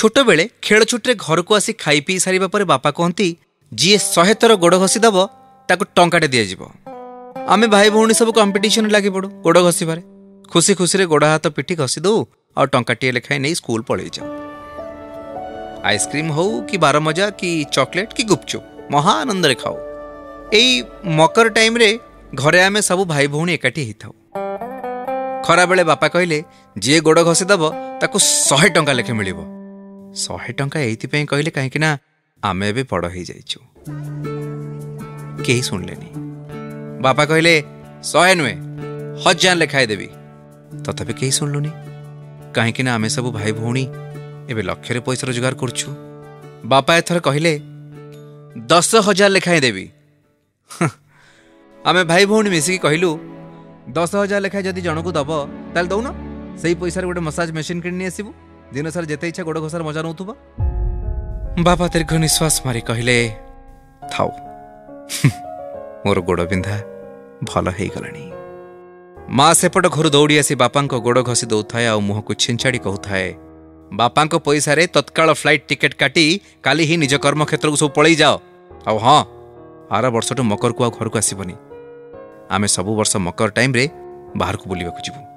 ଛୋଟବେଳେ ଖେଳଛୁଟିରେ ଘରକୁ ଆସି ଖାଇ ପିଇ ସାରିବା ପରେ ବାପା କହନ୍ତି ଯିଏ ଶହେ ଥର ଗୋଡ଼ ଘଷି ଦେବ ତାକୁ ଟଙ୍କାଟେ ଦିଆଯିବ ଆମେ ଭାଇ ଭଉଣୀ ସବୁ କମ୍ପିଟିସନ୍ ଲାଗିପଡ଼ୁ ଗୋଡ଼ ଘଷିବାରେ ଖୁସି ଖୁସିରେ ଗୋଡ଼ ହାତ ପିଠି ଘଷି ଦେଉ ଆଉ ଟଙ୍କାଟିଏ ଲେଖାଏଁ ନେଇ ସ୍କୁଲ ପଳେଇ ଯାଉ ଆଇସ୍କ୍ରିମ୍ ହେଉ କି ବାରମଜା କି ଚକୋଲେଟ୍ କି ଗୁପଚୁପ୍ ମହା ଆନନ୍ଦରେ ଖାଉ ଏଇ ମକର ଟାଇମ୍ରେ ଘରେ ଆମେ ସବୁ ଭାଇ ଭଉଣୀ ଏକାଠି ହେଇଥାଉ ଖରାବେଳେ ବାପା କହିଲେ ଯିଏ ଗୋଡ଼ ଘଷିଦେବ ତାକୁ ଶହେ ଟଙ୍କା ଲେଖେ ମିଳିବ ଶହେ ଟଙ୍କା ଏଇଥିପାଇଁ କହିଲେ କାହିଁକିନା ଆମେ ଏବେ ବଡ଼ ହେଇଯାଇଛୁ କେହି ଶୁଣିଲେନି ବାପା କହିଲେ ଶହେ ନୁହେଁ ହଜାର ଲେଖାଏ ଦେବି ତଥାପି କେହି ଶୁଣିଲୁନି କାହିଁକିନା ଆମେ ସବୁ ଭାଇ ଭଉଣୀ ଏବେ ଲକ୍ଷରେ ପଇସା ରୋଜଗାର କରୁଛୁ ବାପା ଏଥର କହିଲେ ଦଶ ହଜାର ଲେଖାଏଁ ଦେବି ଆମେ ଭାଇ ଭଉଣୀ ମିଶିକି କହିଲୁ ଦଶ ହଜାର ଲେଖାଏଁ ଯଦି ଜଣକୁ ଦେବ ତାହେଲେ ଦେଉନ ସେଇ ପଇସାରେ ଗୋଟେ ମସାଜ ମେସିନ୍ କିଣି ନେଇ ଆସିବୁ ଦିନ ସାରା ଯେତେ ଇଚ୍ଛା ଗୋଡ଼ ଘୋଷାରେ ମଜା ନେଉଥିବ ବାବା ଦୀର୍ଘ ନିଶ୍ୱାସ ମାରି କହିଲେ ଥାଉ ମୋର ଗୋଡ଼ ବିନ୍ଧା ଭଲ ହେଇଗଲାଣି ମା ସେପଟ ଘରୁ ଦୌଡ଼ି ଆସି ବାପାଙ୍କ ଗୋଡ଼ ଘଷି ଦେଉଥାଏ ଆଉ ମୁହଁକୁ ଛିଞ୍ଚାଡ଼ି କହୁଥାଏ ବାପାଙ୍କ ପଇସାରେ ତତ୍କାଳ ଫ୍ଲାଇଟ୍ ଟିକେଟ୍ କାଟି କାଲି ହିଁ ନିଜ କର୍ମକ୍ଷେତ୍ରକୁ ସବୁ ପଳେଇ ଯାଅ ଆଉ ହଁ ଆର ବର୍ଷଠୁ ମକରକୁ ଆଉ ଘରକୁ ଆସିବନି ଆମେ ସବୁ ବର୍ଷ ମକର ଟାଇମ୍ରେ ବାହାରକୁ ବୁଲିବାକୁ ଯିବୁ